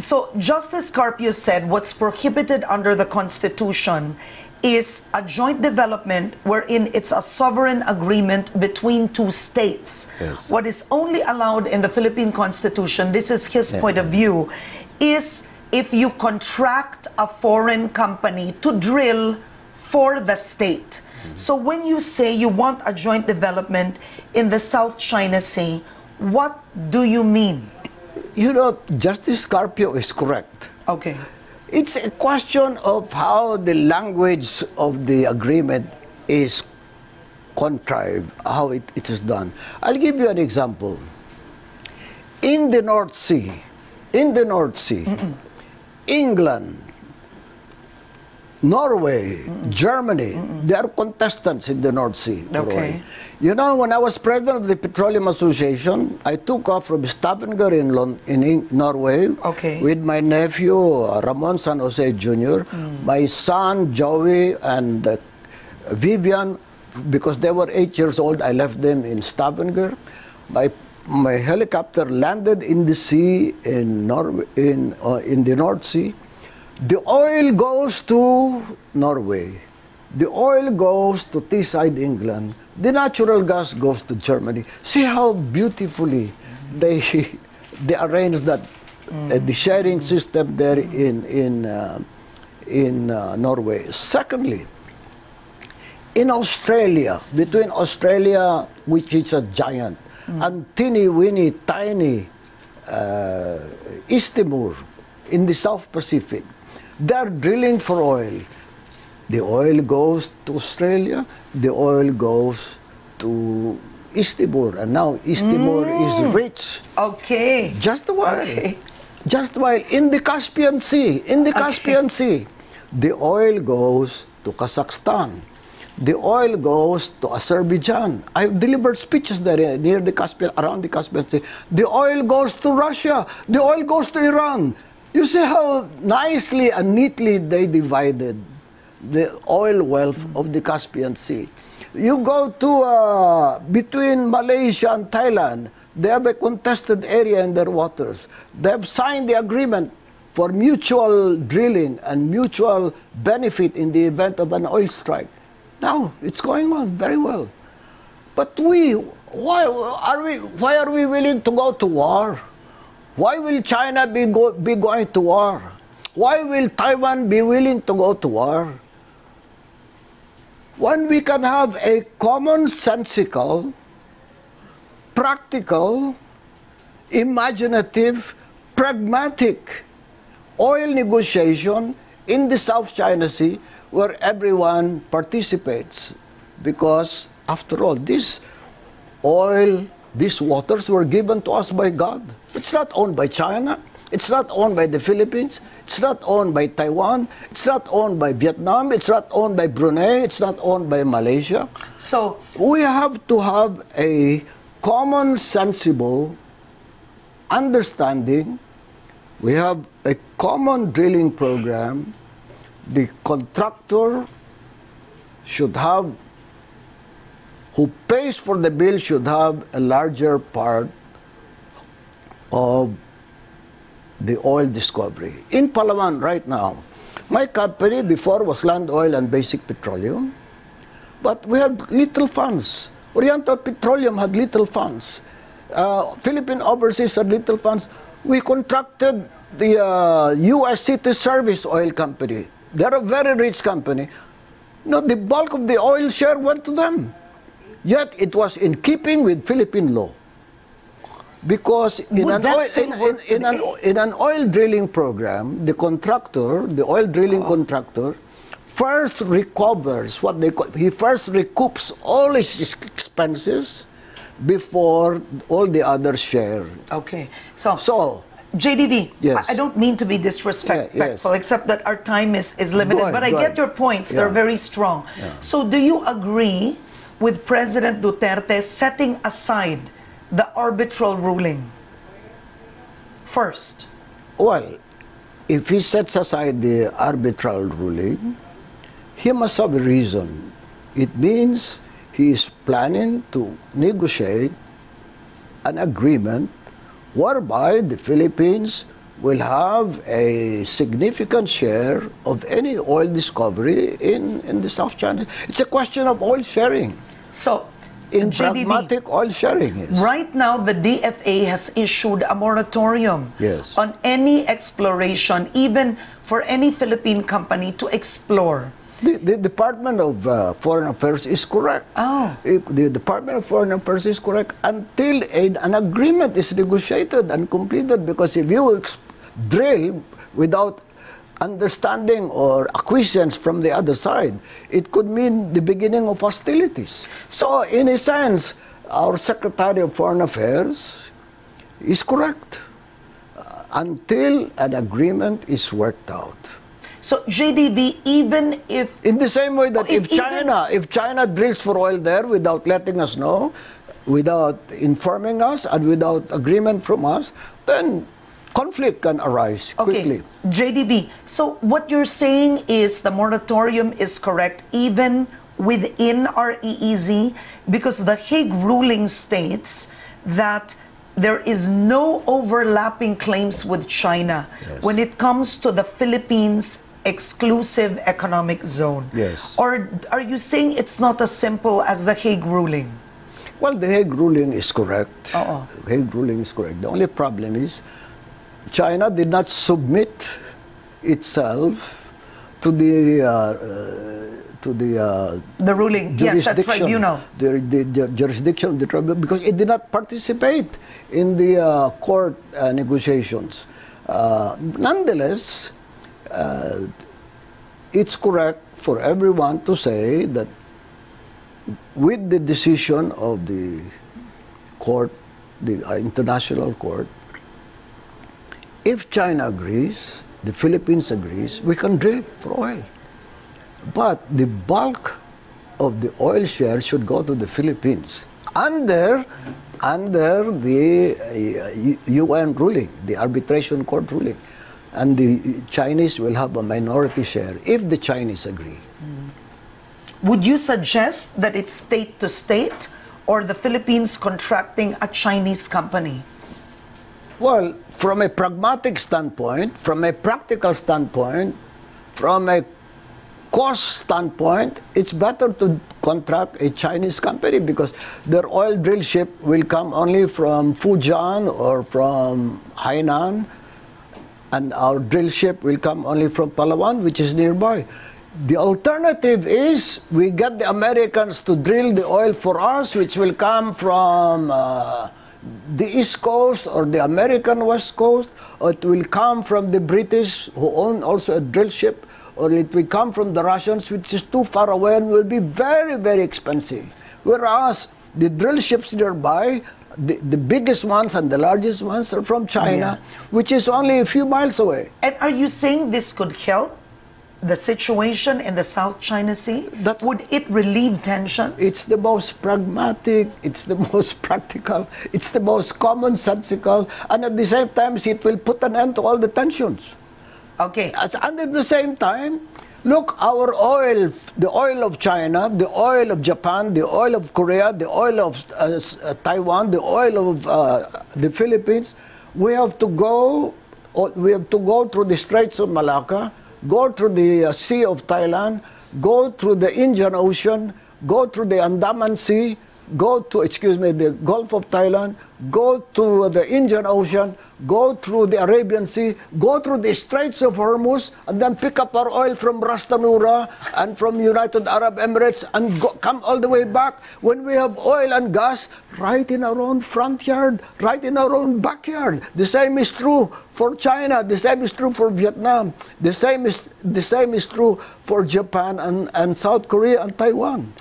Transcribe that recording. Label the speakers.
Speaker 1: So Justice Carpio said what's prohibited under the Constitution is a joint development wherein it's a sovereign agreement between two states.
Speaker 2: Yes.
Speaker 1: What is only allowed in the Philippine Constitution, this is his point of view, is if you contract a foreign company to drill for the state. Mm-hmm. So when you say you want a joint development in the South China Sea, what do you mean?
Speaker 2: You know, Justice Carpio is correct.
Speaker 1: Okay.
Speaker 2: It's a question of how the language of the agreement is contrived, how it, it is done. I'll give you an example. In the North Sea, in the North Sea, England, Norway, Germany, they are contestants in the North Sea.
Speaker 1: Okay.
Speaker 2: You know, when I was president of the Petroleum Association, I took off from Stavanger in, Lon- in Norway
Speaker 1: Okay.
Speaker 2: with my nephew uh, Ramon San Jose Jr., my son Joey, and uh, Vivian, because they were eight years old, I left them in Stavanger. My my helicopter landed in the sea in Nor- in uh, in the North Sea. The oil goes to Norway. The oil goes to Teesside, England. The natural gas goes to Germany. See how beautifully they they arrange that uh, the sharing system there in in uh, in uh, Norway. Secondly, in Australia, between Australia, which is a giant, and teeny weeny tiny uh, East Timor in the South Pacific, they're drilling for oil. The oil goes to Australia, the oil goes to East Timor, and now East Timor is rich.
Speaker 1: Okay.
Speaker 2: Just while.
Speaker 1: Okay.
Speaker 2: Just while. In the Caspian Sea, in the Caspian Sea, the oil goes to Kazakhstan. The oil goes to Azerbaijan. I've delivered speeches there eh, near the Caspian, around the Caspian Sea. The oil goes to Russia. The oil goes to Iran. You see how nicely and neatly they divided the oil wealth of the Caspian Sea. You go to uh, between Malaysia and Thailand, they have a contested area in their waters. They have signed the agreement for mutual drilling and mutual benefit in the event of an oil strike. Now it's going on very well. But we, why are we, why are we willing to go to war? Why will China be, go, be going to war? Why will Taiwan be willing to go to war? When we can have a commonsensical, practical, imaginative, pragmatic oil negotiation in the South China Sea where everyone participates. Because, after all, this oil, these waters were given to us by God. It's not owned by China. It's not owned by the Philippines. It's not owned by Taiwan. It's not owned by Vietnam. It's not owned by Brunei. It's not owned by Malaysia.
Speaker 1: So,
Speaker 2: We have to have a common sensible understanding. We have a common drilling program. The contractor should have, who pays for the bill, should have a larger part of the oil discovery. In Palawan right now, my company before was Landoil and Basic Petroleum, but we had little funds. Oriental Petroleum had little funds. Uh, Philippine Overseas had little funds. We contracted the uh, U.S. City Service Oil Company. They're a very rich company. No, the bulk of the oil share went to them. Yet it was in keeping with Philippine law. Because in
Speaker 1: Would
Speaker 2: an, oil, in, in, in, an, in an oil drilling program, the contractor, the oil drilling uh-huh. contractor, first recovers what they call, he first recoups all his expenses before all the others share.
Speaker 1: okay. So,
Speaker 2: So,
Speaker 1: JDV,
Speaker 2: Yes.
Speaker 1: I I don't mean to be disrespectful,
Speaker 2: Yeah, yes.
Speaker 1: except that our time is, is limited.
Speaker 2: Ahead,
Speaker 1: but I get your points. They're very strong. So, do you agree with President Duterte setting aside the arbitral ruling first?
Speaker 2: well, if he sets aside the arbitral ruling, he must have a reason. It means he is planning to negotiate an agreement whereby the Philippines will have a significant share of any oil discovery in, in the South China. It's a question of oil sharing.
Speaker 1: So,
Speaker 2: In
Speaker 1: JDB,
Speaker 2: pragmatic oil sharing. Yes.
Speaker 1: Right now, the DFA has issued a moratorium
Speaker 2: Yes.
Speaker 1: on any exploration, even for any Philippine company to explore.
Speaker 2: The, the Department of uh, Foreign Affairs is correct.
Speaker 1: Oh.
Speaker 2: It- the Department of Foreign Affairs is correct until a, an agreement is negotiated and completed. Because if you drill without understanding or acquiescence from the other side, it could mean the beginning of hostilities. So, in a sense, our Secretary of Foreign Affairs is correct uh, until an agreement is worked out.
Speaker 1: So, JDV, even if
Speaker 2: In the same way that
Speaker 1: Oh,
Speaker 2: if,
Speaker 1: if even-
Speaker 2: China, if China drills for oil there without letting us know, without informing us, and without agreement from us, then conflict can arise quickly.
Speaker 1: Okay. JDV, so what you're saying is the moratorium is correct even within our EEZ because the Hague ruling states that there is no overlapping claims with China when it comes to the Philippines exclusive economic zone.
Speaker 2: Yes.
Speaker 1: Or are you saying it's not as simple as the Hague ruling?
Speaker 2: Well, the Hague ruling is correct.
Speaker 1: Oo.
Speaker 2: The Hague ruling is correct. The only problem is China did not submit itself to the uh, uh, to the uh,
Speaker 1: The ruling, yes, the
Speaker 2: jurisdiction,
Speaker 1: tribunal.
Speaker 2: the, the, the jurisdiction of the tribunal, because it did not participate in the uh, court uh, negotiations. Uh, nonetheless, uh, it's correct for everyone to say that with the decision of the court, the uh, international court, if China agrees, the Philippines agrees, we can drill for oil. But the bulk of the oil share should go to the Philippines under under the uh, UN ruling, the arbitration court ruling. And the Chinese will have a minority share if the Chinese agree.
Speaker 1: Would you suggest that it's state to state or the Philippines contracting a Chinese company?
Speaker 2: Well, from a pragmatic standpoint, from a practical standpoint, from a cost standpoint, it's better to contract a Chinese company because their oil drill ship will come only from Fujian or from Hainan, and our drill ship will come only from Palawan, which is nearby. The alternative is we get the Americans to drill the oil for us, which will come from uh, the East Coast or the American West Coast, or it will come from the British who own also a drill ship, or it will come from the Russians, which is too far away and will be very, very expensive. Whereas the drill ships nearby, the, the biggest ones and the largest ones are from China, which is only a few miles away.
Speaker 1: And are you saying this could help the situation in the South China Sea?
Speaker 2: That's-
Speaker 1: Would it relieve tensions?
Speaker 2: It's the most pragmatic, it's the most practical, it's the most commonsensical, and at the same time, it will put an end to all the tensions.
Speaker 1: okay.
Speaker 2: And at the same time, look, our oil, the oil of China, the oil of Japan, the oil of Korea, the oil of uh, uh, Taiwan, the oil of uh, the Philippines, we have to go, we have to go through the Straits of Malacca, go through the uh, Sea of Thailand, go through the Indian Ocean, go through the Andaman Sea, go to, excuse me, the Gulf of Thailand, go to the Indian Ocean, go through the Arabian Sea, go through the Straits of Hormuz, and then pick up our oil from Ras Tanura and from United Arab Emirates and go, come all the way back when we have oil and gas right in our own front yard, right in our own backyard. The same is true for China, the same is true for Vietnam, the same is, the same is true for Japan and, and South Korea and Taiwan.